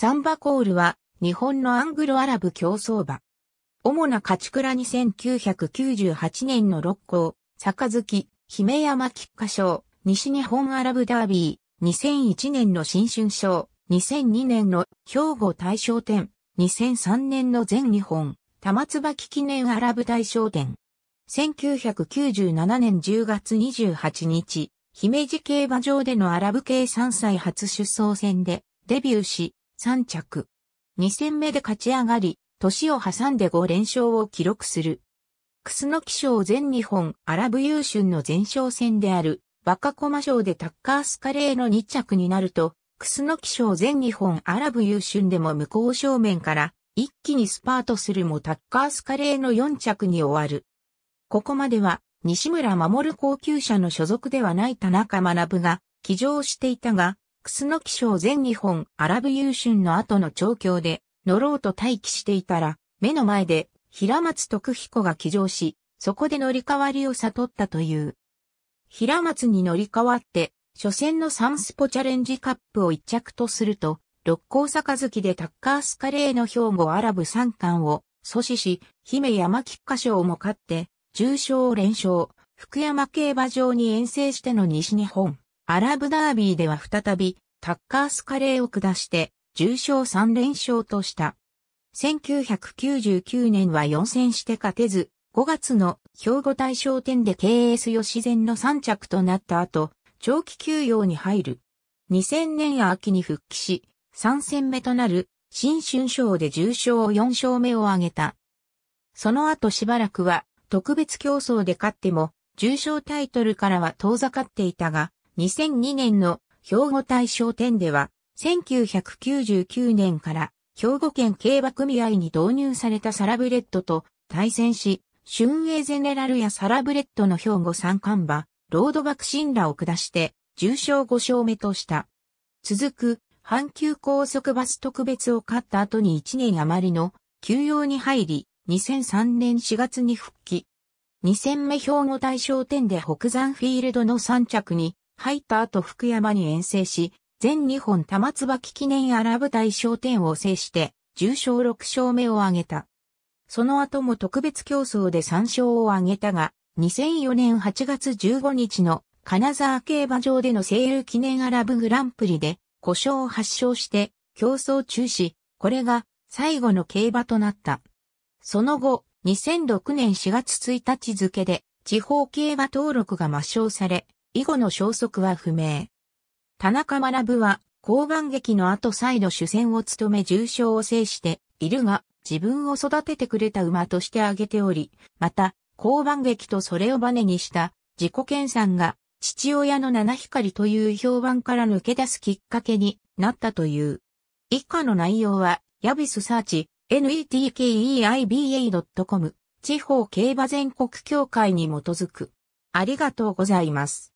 サンバコールは日本のアングロアラブ競走馬。主な勝ち倉に1998年の六甲、杯、姫山菊花賞、西日本アラブダービー、2001年の新春賞、2002年の兵庫大賞典、2003年の全日本、玉椿記念アラブ大賞典。1997年10月28日、姫路競馬場でのアラブ系3歳初出走戦でデビューし、3着。2戦目で勝ち上がり、年を挟んで5連勝を記録する。クスノキ賞全日本アラブ優春の前哨戦である、バカコマ賞でタッカースカレーの2着になると、クスノキ賞全日本アラブ優春でも向こう正面から一気にスパートするもタッカースカレーの4着に終わる。ここまでは西村守高級車の所属ではない田中学が騎乗していたが、クスノキ賞全日本アラブ優春の後の調教で乗ろうと待機していたら、目の前で平松徳彦が騎乗し、そこで乗り換わりを悟ったという。平松に乗り換わって、初戦のサンスポチャレンジカップを一着とすると、六甲杯でタッカースカレーの兵庫アラブ三冠を阻止し、姫山菊花賞も勝って、重賞連勝、福山競馬場に遠征しての西日本、アラブダービーでは再び、タッカースカレーを下して、重賞3連勝とした。1999年は4戦して勝てず、5月の兵庫大賞典で KS 吉前の3着となった後、長期休養に入る。2000年秋に復帰し、3戦目となる新春賞で重賞を4勝目を挙げた。その後しばらくは特別競走で勝っても、重賞タイトルからは遠ざかっていたが、2002年の兵庫大賞典では、1999年から兵庫県競馬組合に導入されたサラブレッドと対戦し、春英ゼネラルやサラブレッドの兵庫三冠馬、ロードバクシンラを下して、重賞5勝目とした。続く、阪急高速バス特別を勝った後に1年余りの休養に入り、2003年4月に復帰。2戦目兵庫大賞典で北山フィールドの3着に入った後福山に遠征し、全日本玉椿記念アラブ大賞典を制して、重賞6勝目を挙げた。その後も特別競争で3勝を挙げたが、2004年8月15日の金沢競馬場でのセール記念アラブグランプリで故障を発症して競争中止、これが最後の競馬となった。その後、2006年4月1日付で地方競馬登録が抹消され、以後の消息は不明。田中学は交番劇の後再度主戦を務め重賞を制しているが、自分を育ててくれた馬として挙げており、また、交番劇とそれをバネにした自己研鑽が父親の七光という評判から抜け出すきっかけになったという。以下の内容は、ヤビスサーチ、netkeiba.com 地方競馬全国協会に基づく。ありがとうございます。